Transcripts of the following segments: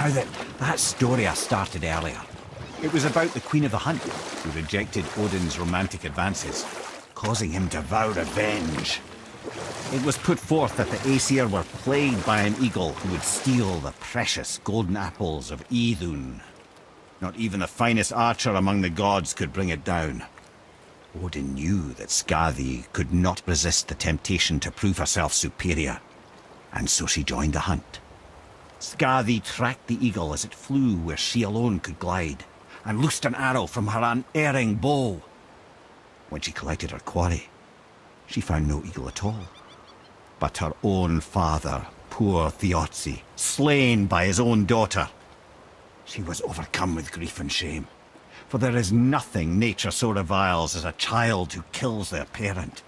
Now that, that story I started earlier, it was about the Queen of the Hunt, who rejected Odin's romantic advances, causing him to vow revenge. It was put forth that the Aesir were plagued by an eagle who would steal the precious golden apples of Idun. Not even the finest archer among the gods could bring it down. Odin knew that Skadi could not resist the temptation to prove herself superior, and so she joined the hunt. Skadi tracked the eagle as it flew where she alone could glide, and loosed an arrow from her unerring bow. When she collected her quarry, she found no eagle at all, but her own father, poor Thiazi, slain by his own daughter. She was overcome with grief and shame, for there is nothing nature so reviles as a child who kills their parent.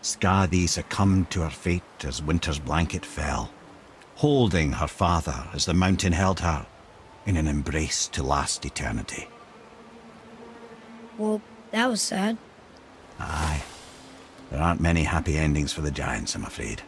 Skadi succumbed to her fate as winter's blanket fell, holding her father as the mountain held her in an embrace to last eternity. Well, that was sad. Aye. There aren't many happy endings for the Giants, I'm afraid.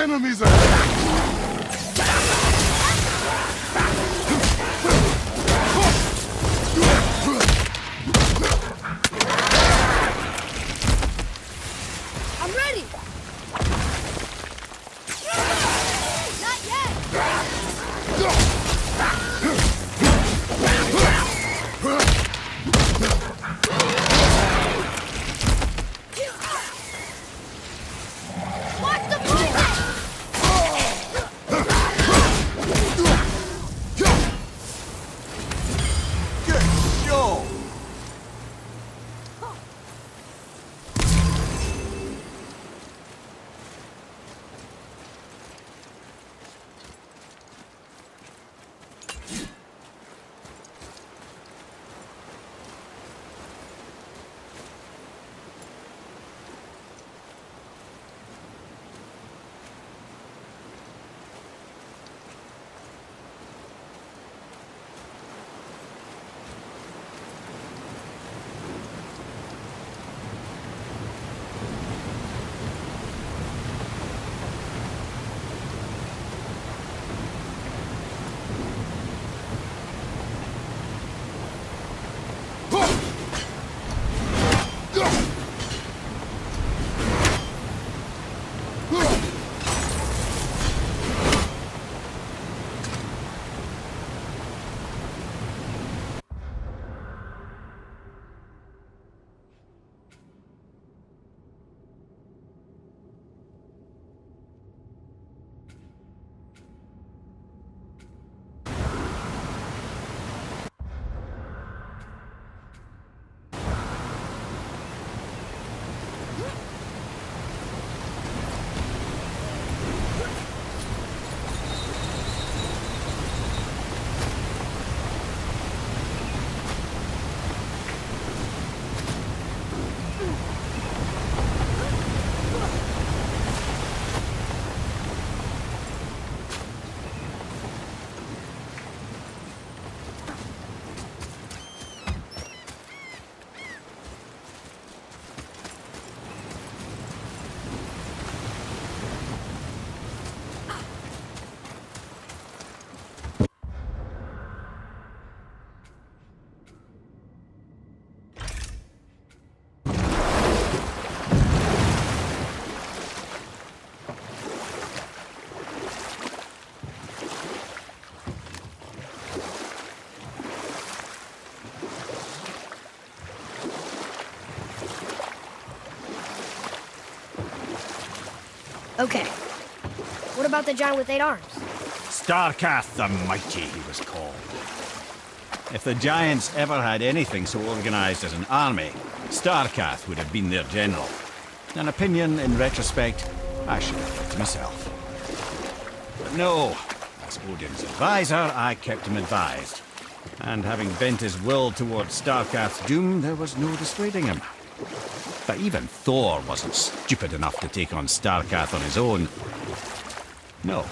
Enemies ahead! I'm ready! Okay. What about the giant with eight arms? Starkath the Mighty, he was called. If the Giants ever had anything so organized as an army, Starkath would have been their general. An opinion, in retrospect, I should have kept to myself. But no, as Odin's advisor, I kept him advised. And having bent his will towards Starkath's doom, there was no dissuading him. But even Thor wasn't stupid enough to take on Starkath on his own. No.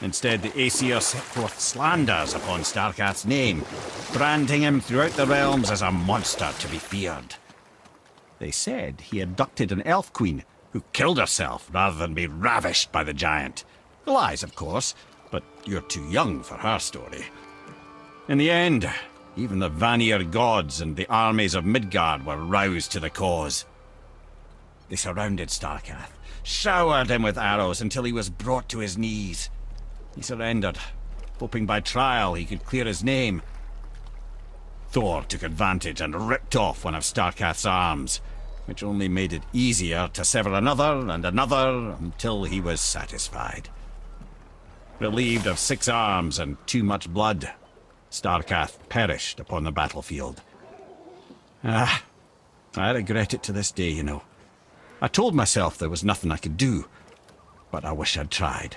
Instead, the Aesir set forth slanders upon Starkath's name, branding him throughout the realms as a monster to be feared. They said he abducted an elf queen who killed herself rather than be ravished by the giant. Lies, of course, but you're too young for her story. In the end, even the Vanir gods and the armies of Midgard were roused to the cause. They surrounded Starkath, showered him with arrows until he was brought to his knees. He surrendered, hoping by trial he could clear his name. Thor took advantage and ripped off one of Starkath's arms, which only made it easier to sever another and another until he was satisfied. Relieved of six arms and too much blood, Starkath perished upon the battlefield. Ah, I regret it to this day, you know. I told myself there was nothing I could do, but I wish I'd tried.